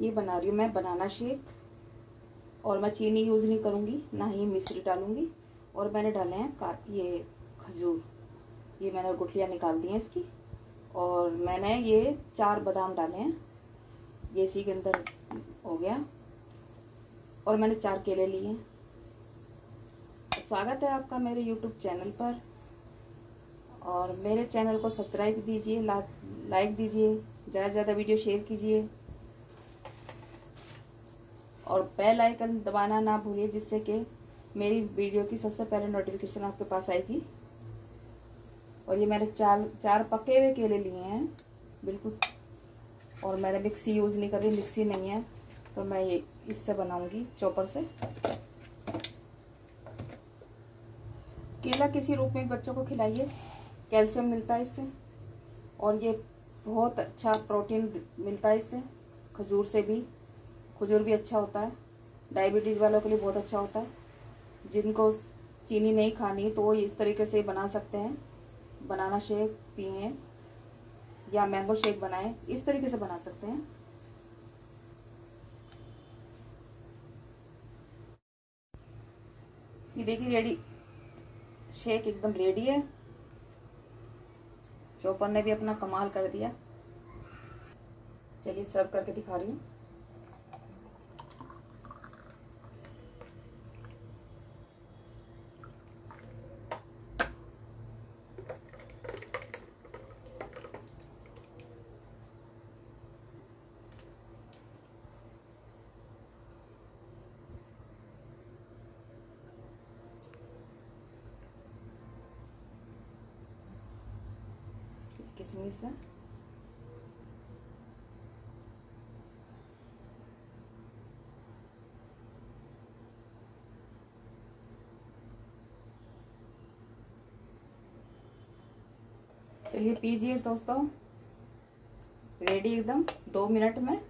ये बना रही हूँ मैं बनाना शेक। और मैं चीनी यूज़ नहीं करूँगी, ना ही मिश्री डालूँगी। और मैंने डाले हैं का, ये खजूर। ये मैंने गुटलियाँ निकाल दी हैं इसकी। और मैंने ये चार बादाम डाले हैं। ये इसी के अंदर हो गया। और मैंने चार केले लिए स्वागत है आपका मेरे यूट्यूब चैनल पर। और मेरे चैनल को सब्सक्राइब दीजिए लाइक दीजिए, ज़्यादा से ज़्यादा वीडियो शेयर कीजिए। और बेल आइकन दबाना ना भूलिए, जिससे कि मेरी वीडियो की सबसे पहले नोटिफिकेशन आपके पास आएगी। और ये मैंने चार चार पके हुए केले लिए हैं, बिल्कुल। और मैंने मिक्सी यूज़ नहीं कर मिक्सी नहीं है तो मैं ये इससे बनाऊँगी चॉपर से। केला किसी रूप में बच्चों को खिलाइए कैल्शियम मिलता है इससे। और ये बहुत अच्छा प्रोटीन मिलता है इससे, खजूर से भी। खजूर भी अच्छा होता है। डायबिटीज़ वालों के लिए बहुत अच्छा होता है। जिनको चीनी नहीं खानी तो वो इस तरीके से बना सकते हैं। बनाना शेक पिए या मैंगो शेक बनाएँ, इस तरीके से बना सकते हैं। ये देखिए रेडी शेक एकदम रेडी है। चौपर ने भी अपना कमाल कर दिया। चलिए सर्व करके दिखा रही हूँ। किसमिस है चलिए पीजिए दोस्तों। रेडी एकदम? दो मिनट में।